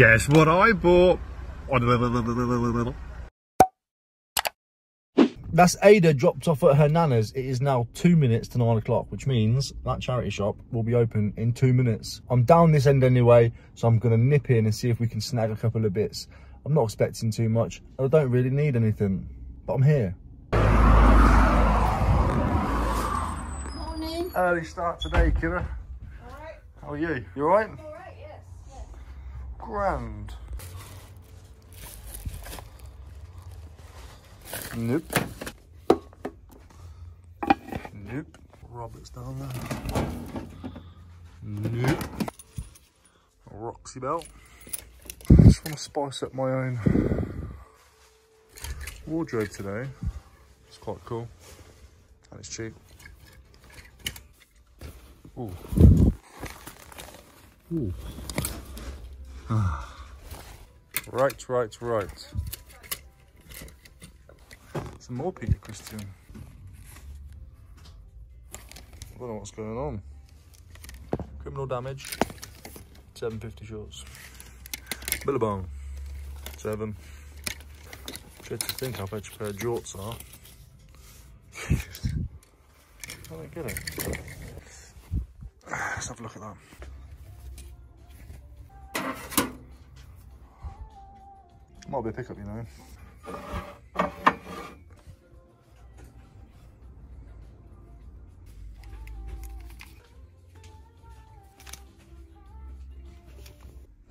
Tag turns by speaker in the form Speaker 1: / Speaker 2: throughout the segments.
Speaker 1: Guess what I bought? That's Ada dropped off at her nana's. It is now two minutes to nine o'clock, which means that charity shop will be open in two minutes. I'm down this end anyway, so I'm going to nip in and see if we can snag a couple of bits. I'm not expecting too much. and I don't really need anything, but I'm here.
Speaker 2: Morning.
Speaker 1: Early start today, Kira.
Speaker 2: Alright.
Speaker 1: How are you? You alright?
Speaker 2: Alright, yes. yes.
Speaker 1: Grand. Nope. Nope. Robert's down there. Nope. Roxy belt. Just want to spice up my own wardrobe today. It's quite cool. And it's cheap. Ooh. Ooh. Right, right, right. Some more Peter Christian. I don't know what's going on. Criminal damage. 750 shorts. Billabong. Seven. Good to think how much a pair of jorts are. I don't get it. Let's have a look at that. Might be a pickup, you know.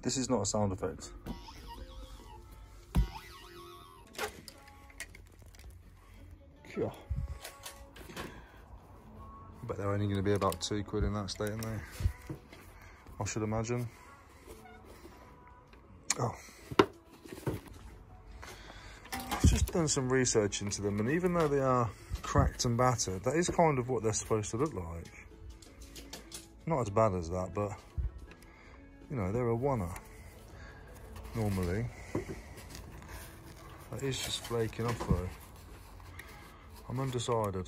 Speaker 1: This is not a sound effect. Bet they're only going to be about two quid in that state, aren't they? I should imagine. Done some research into them, and even though they are cracked and battered, that is kind of what they're supposed to look like. Not as bad as that, but you know, they're a oneer normally. That is just flaking off though. I'm undecided.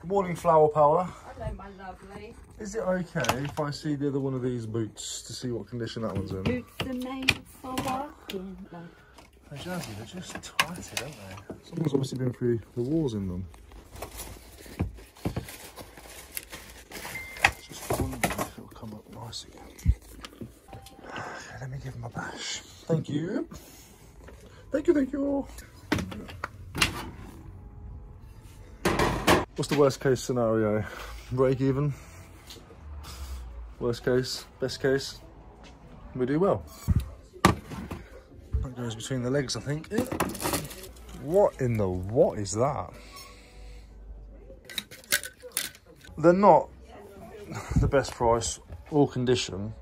Speaker 1: Good morning, Flower Power.
Speaker 2: Hello, my lovely.
Speaker 1: Is it okay if I see the other one of these boots to see what condition that one's in?
Speaker 2: Boots are made for walking. Like,
Speaker 1: They're jazzy, they're just tighty, aren't they? Someone's obviously been through the wars in them. Just wondering if it'll come up nice again. Okay, let me give him a bash. Thank you. Thank you, thank you. What's the worst case scenario? Break even? Worst case? Best case? We do well. That goes between the legs, I think. What in the what is that? They're not the best price or condition,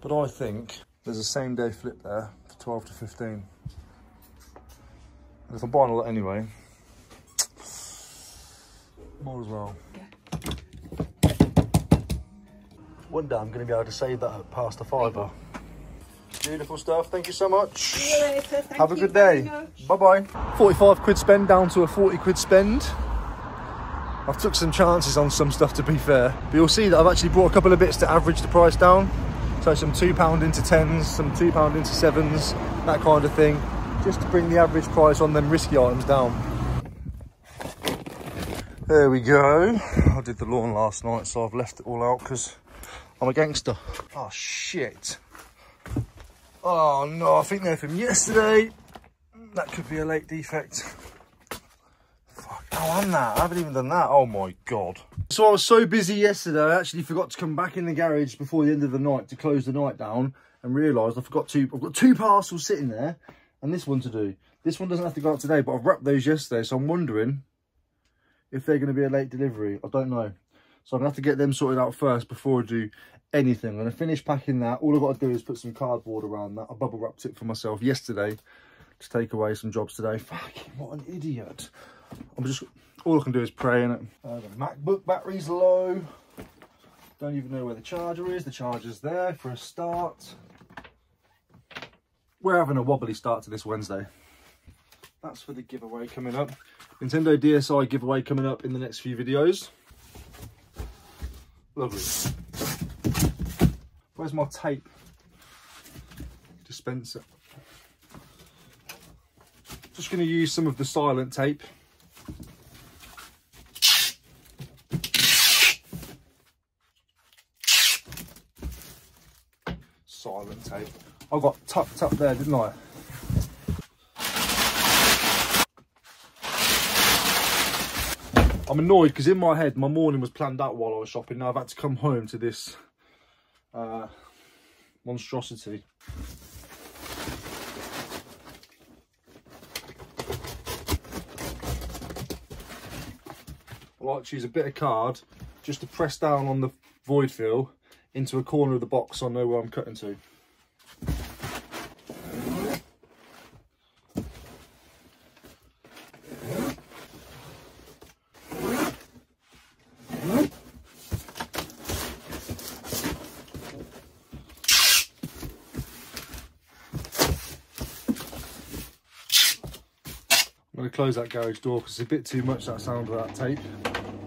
Speaker 1: but I think there's a same day flip there for 12 to 15. And if I'm buying a lot anyway, might as well. One day I'm going to be able to save that at past the fiver. Beautiful stuff. Thank you so much.
Speaker 2: See you later. Thank
Speaker 1: Have a good day. Bye bye. 45 quid spend down to a 40 quid spend. I've took some chances on some stuff to be fair, but you'll see that I've actually brought a couple of bits to average the price down. So some two pound into tens, some two pound into sevens, that kind of thing, just to bring the average price on them risky items down. There we go. I did the lawn last night, so I've left it all out because I'm a gangster. Oh shit. Oh no, I think they're from yesterday. That could be a late defect. Fuck, oh, and that. I haven't even done that. Oh my god. So I was so busy yesterday, I actually forgot to come back in the garage before the end of the night to close the night down and realised I forgot to, I've got two parcels sitting there and this one to do. This one doesn't have to go out today, but I've wrapped those yesterday, so I'm wondering if they're going to be a late delivery. I don't know. So I'm going to have to get them sorted out first before I do anything. I'm going to finish packing that. All I've got to do is put some cardboard around that. I bubble wrapped it for myself yesterday to take away some jobs today. Fucking what an idiot. I'm just, all I can do is pray in it. Uh, the MacBook battery's low. Don't even know where the charger is. The charger's there for a start. We're having a wobbly start to this Wednesday. That's for the giveaway coming up. Nintendo DSi giveaway coming up in the next few videos. Lovely. Where's my tape? dispenser. Just going to use some of the silent tape. Silent tape. I got tucked up there, didn't I? I'm annoyed because in my head, my morning was planned out while I was shopping. Now I've had to come home to this uh, monstrosity. I like to use a bit of card just to press down on the void fill into a corner of the box so I know where I'm cutting to. Close that garage door because it's a bit too much that sound of that tape.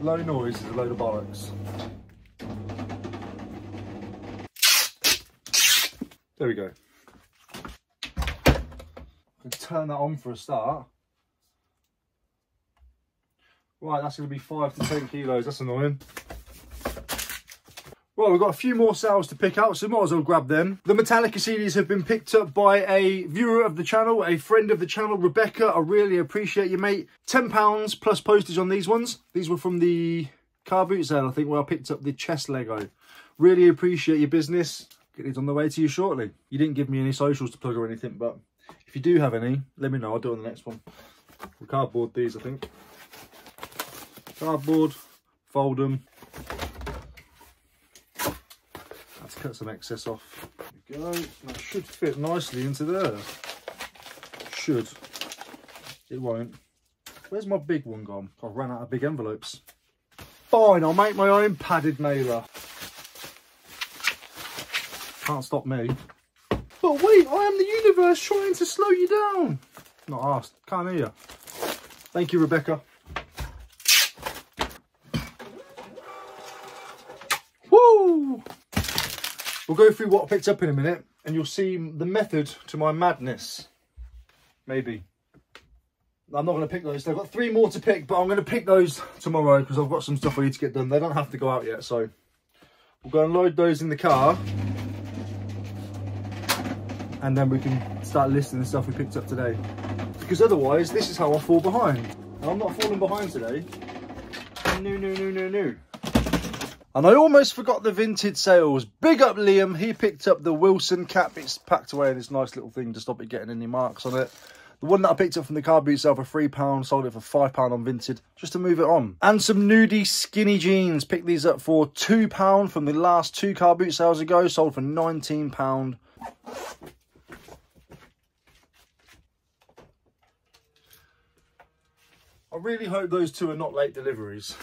Speaker 1: Low noise is a load of bollocks. There we go. turn that on for a start. Right, that's going to be 5 to 10 kilos. That's annoying. Well, we've got a few more sales to pick out, so might as well grab them. The Metallica CDs have been picked up by a viewer of the channel, a friend of the channel, Rebecca. I really appreciate you, mate. £10 plus postage on these ones. These were from the car boot sale, I think, where I picked up the chest Lego. Really appreciate your business. Get these on the way to you shortly. You didn't give me any socials to plug or anything, but if you do have any, let me know. I'll do it on the next one. We cardboard these, I think. Cardboard, fold them, cut some excess off. There we go. That should fit nicely into there. Should. It won't. Where's my big one gone? I ran out of big envelopes. Fine, I'll make my own padded mailer. Can't stop me. But wait, I am the universe trying to slow you down. Not asked. Can't hear. Thank you, Rebecca. We'll go through what I picked up in a minute and you'll see the method to my madness. Maybe. I'm not going to pick those. I've got three more to pick, but I'm going to pick those tomorrow because I've got some stuff I need to get done. They don't have to go out yet, so we'll go and load those in the car. And then we can start listing the stuff we picked up today. Because otherwise, this is how I fall behind. And I'm not falling behind today. No, no, no, no, no. And I almost forgot the vintage sales. Big up Liam. He picked up the Wilson cap. It's packed away in this nice little thing to stop it getting any marks on it. The one that I picked up from the car boot sale for £3, sold it for £5 on Vinted, just to move it on. And some nudie skinny jeans. Picked these up for £2 from the last two car boot sales ago, sold for £19. I really hope those two are not late deliveries.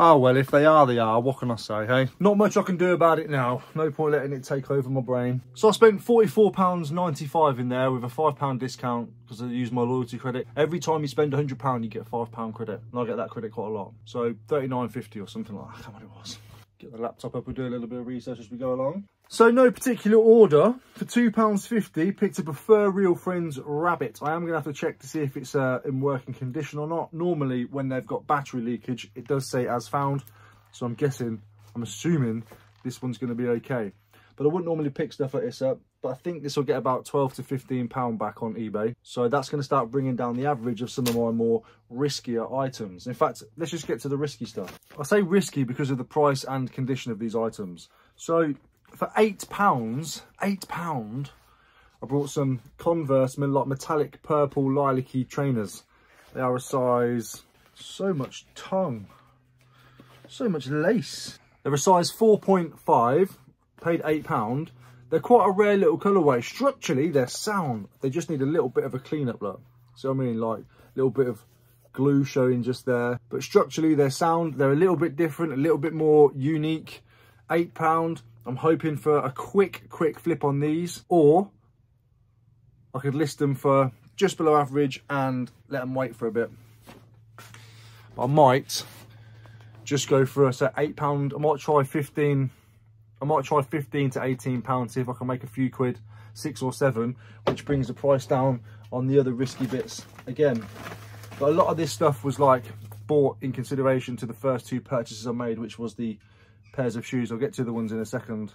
Speaker 1: Oh, well, if they are, they are. What can I say, hey? Not much I can do about it now. No point letting it take over my brain. So I spent £44.95 in there with a £5 discount because I used my loyalty credit. Every time you spend £100, you get a £5 credit. And I get that credit quite a lot. So £39.50 or something like that. I can't remember what it was. Get the laptop up, we'll do a little bit of research as we go along. So no particular order, for £2.50, picked up a FurReal Friends rabbit. I am going to have to check to see if it's uh, in working condition or not. Normally, when they've got battery leakage, it does say as found. So I'm guessing, I'm assuming this one's going to be okay. But I wouldn't normally pick stuff like this up, but I think this will get about 12 to 15 pound back on eBay. So that's going to start bringing down the average of some of my more riskier items. In fact, let's just get to the risky stuff. I say risky because of the price and condition of these items. So for eight pounds, eight pound, I brought some Converse metallic purple lilac-y trainers. They are a size, so much tongue, so much lace. They're a size 4.5 paid £8. They're quite a rare little colorway. Structurally, they're sound. They just need a little bit of a clean-up look. So I mean, like, a little bit of glue showing just there. But structurally, they're sound. They're a little bit different, a little bit more unique. £8. I'm hoping for a quick, quick flip on these. Or I could list them for just below average and let them wait for a bit. I might just go for a say, £8. I might try 15 I might try 15 to 18 pounds, see if I can make a few quid, six or seven, which brings the price down on the other risky bits again. But a lot of this stuff was like bought in consideration to the first two purchases I made, which was the pairs of shoes. I'll get to the ones in a second.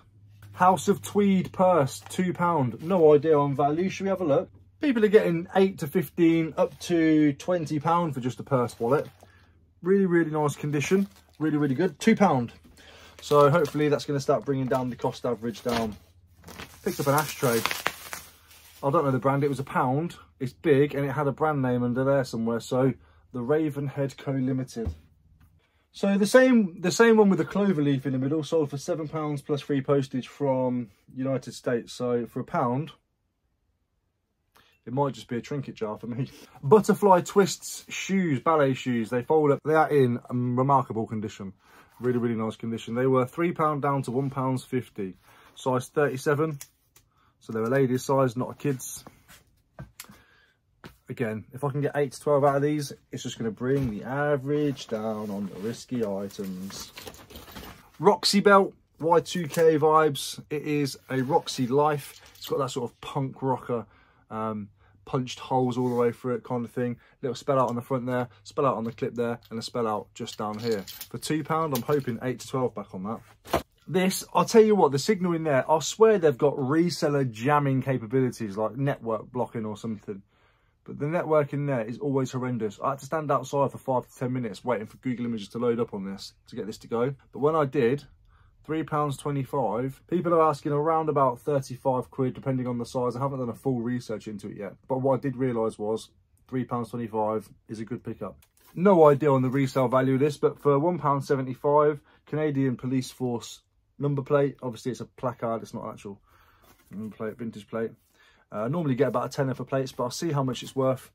Speaker 1: House of Tweed purse, £2. No idea on value. Should we have a look? People are getting 8 to 15, up to £20 for just a purse wallet. Really, really nice condition. Really, really good. £2. So hopefully that's going to start bringing down the cost average down. Picked up an ashtray. I don't know the brand. It was a pound. It's big and it had a brand name under there somewhere. So the Ravenhead Co Limited. So the same the same one with the clover leaf in the middle sold for seven pounds plus free postage from United States. So for a pound, it might just be a trinket jar for me. Butterfly Twists shoes, ballet shoes. They fold up. They are in remarkable condition. Really, really nice condition. They were three pound down to one pounds fifty. Size 37. So they're a ladies size, not a kids again, if I can get 8 to 12 out of these, it's just going to bring the average down on the risky items. Roxy belt, Y2K vibes. It is a Roxy Life. It's got that sort of punk rocker, um, punched holes all the way through it kind of thing. Little spell out on the front there, spell out on the clip there, and a spell out just down here. For £2, I'm hoping 8 to 12 back on that. This, I'll tell you what, the signal in there, I swear they've got reseller jamming capabilities, like network blocking or something. But the network in there is always horrendous. I had to stand outside for five to 10 minutes waiting for Google Images to load up on this to get this to go. But when I did, £3.25. People are asking around about 35 quid, depending on the size. I haven't done a full research into it yet. But what I did realise was £3.25 is a good pickup. No idea on the resale value of this, but for £1.75, Canadian Police Force number plate. Obviously, it's a placard. It's not actual number plate, vintage plate. Uh, normally get about a tenner for plates, but I'll see how much it's worth.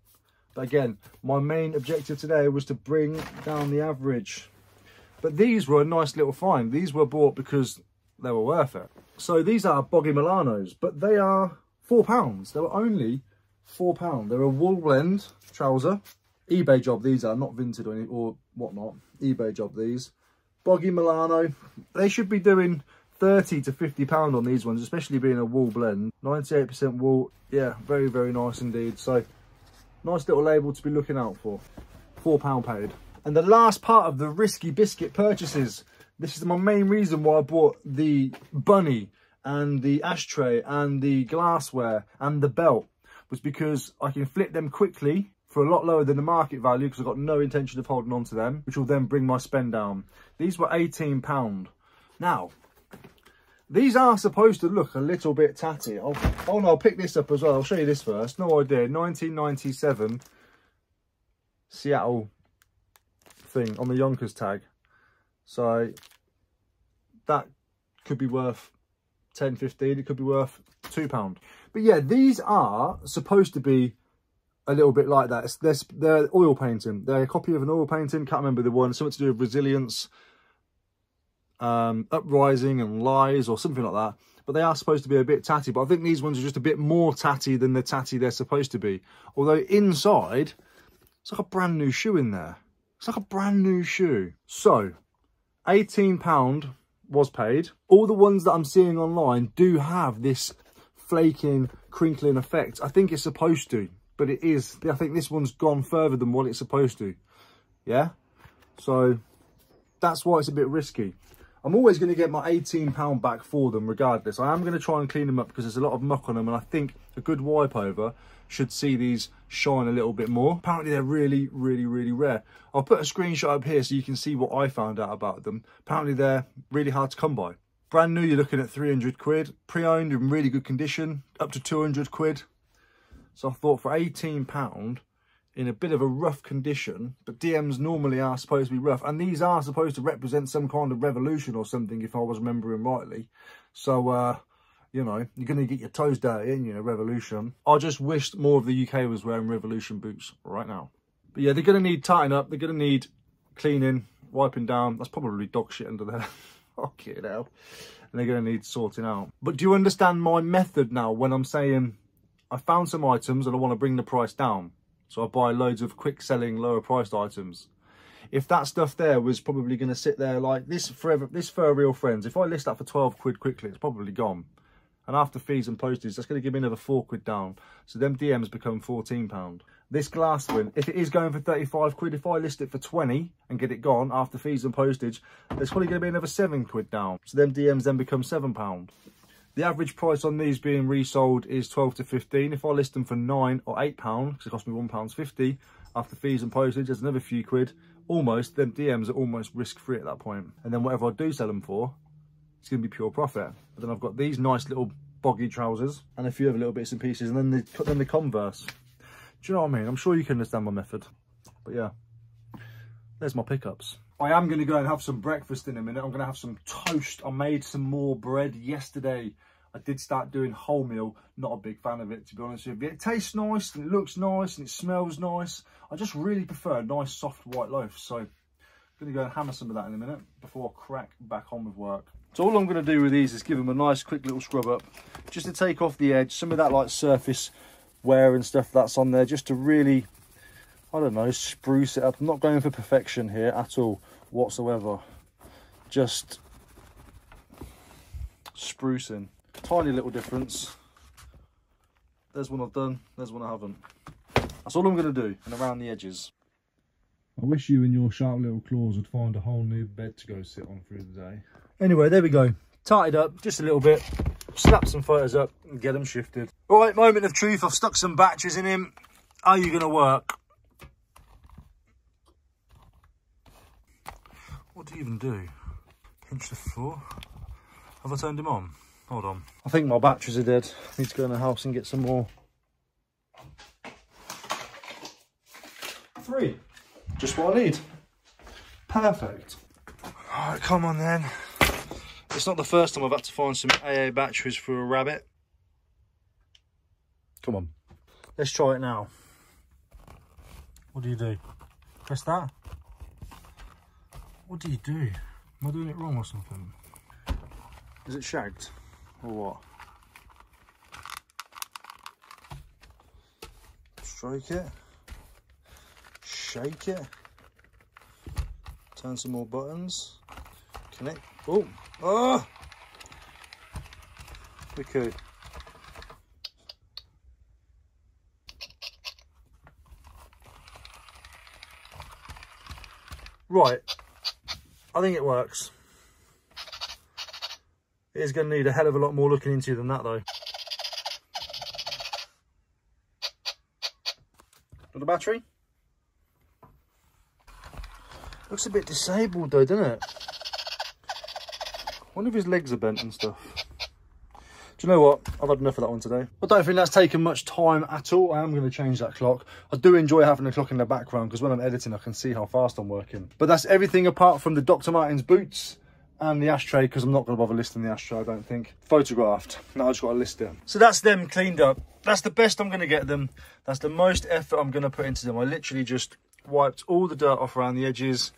Speaker 1: But again, my main objective today was to bring down the average. But these were a nice little find. These were bought because they were worth it. So these are Boggi Milanos, but they are four pounds. They were only four pound. They're a wool blend trouser. eBay job these are, not vintage or, any, or whatnot. eBay job these. Boggi Milano. They should be doing 30 to 50 pound on these ones especially being a wool blend. 98 percent wool yeah very very nice indeed. So nice little label to be looking out for. Four pound paid. And the last part of the risky biscuit purchases. This is my main reason why i bought the bunny and the ashtray and the glassware and the belt was because i can flip them quickly for a lot lower than the market value because i've got no intention of holding on to them which will then bring my spend down. These were 18 pound. Now these are supposed to look a little bit tatty. Oh, oh no, I'll pick this up as well. I'll show you this first. No idea. 1997 Seattle thing on the Yonkers tag. So that could be worth 10, 15. It could be worth £2. But yeah, these are supposed to be a little bit like that. They're, they're oil painting. They're a copy of an oil painting. Can't remember the one. Something to do with resilience um, Uprising and Lies or something like that. But they are supposed to be a bit tatty. But I think these ones are just a bit more tatty than the tatty they're supposed to be. Although inside, it's like a brand new shoe in there. It's like a brand new shoe. So, £18 was paid. All the ones that I'm seeing online do have this flaking, crinkling effect. I think it's supposed to, but it is. I think this one's gone further than what it's supposed to. Yeah? So, that's why it's a bit risky. I'm always going to get my £18 back for them regardless. I am going to try and clean them up because there's a lot of muck on them and I think a good wipe over should see these shine a little bit more. Apparently they're really, really, really rare. I'll put a screenshot up here so you can see what I found out about them. Apparently they're really hard to come by. Brand new, you're looking at 300 quid. Pre-owned in really good condition, up to 200 quid. So I thought for £18, in a bit of a rough condition, but DMs normally are supposed to be rough, and these are supposed to represent some kind of revolution or something, if I was remembering rightly. So, uh, you know, you're going to get your toes dirty in your revolution. I just wished more of the UK was wearing revolution boots right now. But yeah, they're going to need tightening up, they're going to need cleaning, wiping down. That's probably dog shit under there. Fuck it out. And they're going to need sorting out. But do you understand my method now when I'm saying I found some items and I want to bring the price down? So I buy loads of quick selling, lower priced items. if that stuff there was probably going to sit there like this forever, this FurReal Friends, if I list that for 12 quid quickly, it's probably gone. And after fees and postage, that's going to give me another four quid down. So them DMs become 14 pound. This glass twin, if it is going for 35 quid, if I list it for 20 and get it gone after fees and postage, there's probably going to be another seven quid down. So them DMs then become seven pound. The average price on these being resold is 12 to 15. If I list them for nine or eight pound, because it cost me one pounds 50 after fees and postage, there's another few quid. Almost, them DMs are almost risk free at that point. And then whatever I do sell them for, it's going to be pure profit. But then I've got these nice little Boggi trousers and a few other little bits and pieces, and then the then the Converse. Do you know what I mean? I'm sure you can understand my method. But yeah, there's my pickups. I am going to go and have some breakfast in a minute. I'm going to have some toast. I made some more bread yesterday. I did start doing wholemeal. Not a big fan of it, to be honest with you. It tastes nice and it looks nice and it smells nice. I just really prefer a nice soft white loaf. So I'm going to go and hammer some of that in a minute before I crack back on with work. So all I'm going to do with these is give them a nice quick little scrub up just to take off the edge, some of that like surface wear and stuff that's on there just to really, I don't know, spruce it up. I'm not going for perfection here at all whatsoever. Just sprucing. Tiny little difference. There's one I've done, there's one I haven't. That's all I'm going to do, and around the edges.
Speaker 3: I wish you and your sharp little claws would find a whole new bed to go sit on through the day.
Speaker 1: Anyway, there we go. Tied up just a little bit. Snap some photos up and get them shifted. Right, moment of truth. I've stuck some batteries in him. Are you going to work? What do you even do? Pinch the floor? Have I turned him on? Hold on. I think my batteries are dead. I need to go in the house and get some more. Three. Just what I need. Perfect. All right, come on then. It's not the first time I've had to find some AA batteries for a rabbit. Come on. Let's try it now. What do you do? Press that? What do you do? Am I doing it wrong or something? Is it shagged? Or what? Strike it. Shake it. Turn some more buttons. Connect. Oh, ah! oh! Okay. Right. I think it works. It is going to need a hell of a lot more looking into than that though. For the battery? Looks a bit disabled though, doesn't it? One of his legs are bent and stuff. Do you know what? I've had enough of that one today. I don't think that's taken much time at all. I am going to change that clock. I do enjoy having the clock in the background because when I'm editing, I can see how fast I'm working. But that's everything apart from the Dr. Martens boots and the ashtray because I'm not going to bother listing the ashtray, I don't think. Photographed. Now I just got to list it. So that's them cleaned up. That's the best I'm going to get them. That's the most effort I'm going to put into them. I literally just wiped all the dirt off around the edges,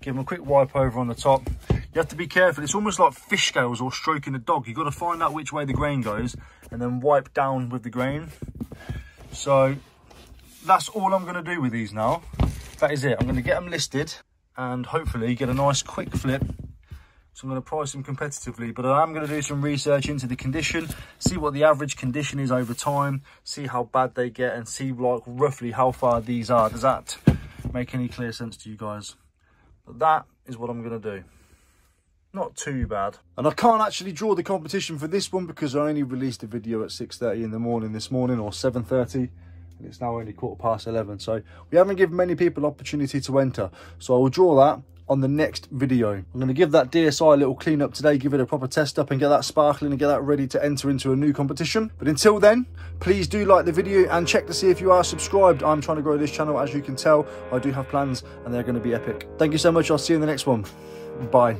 Speaker 1: give them a quick wipe over on the top. You have to be careful. It's almost like fish scales or stroking a dog. You've got to find out which way the grain goes and then wipe down with the grain. So that's all I'm going to do with these now. That is it. I'm going to get them listed and hopefully get a nice quick flip. So I'm going to price them competitively, but I am going to do some research into the condition, see what the average condition is over time, see how bad they get and see like roughly how far these are. Does that make any clear sense to you guys? But that is what I'm going to do. Not too bad. And I can't actually draw the competition for this one because I only released a video at 6.30 in the morning this morning or 7.30 and it's now only quarter past 11 so we haven't given many people opportunity to enter so i will draw that on the next video. I'm going to give that DSI a little clean up today, give it a proper test up and get that sparkling and get that ready to enter into a new competition. But until then, please do like the video and check to see if you are subscribed. I'm trying to grow this channel, as you can tell. I do have plans and they're going to be epic. Thank you so much. I'll see you in the next one. Bye.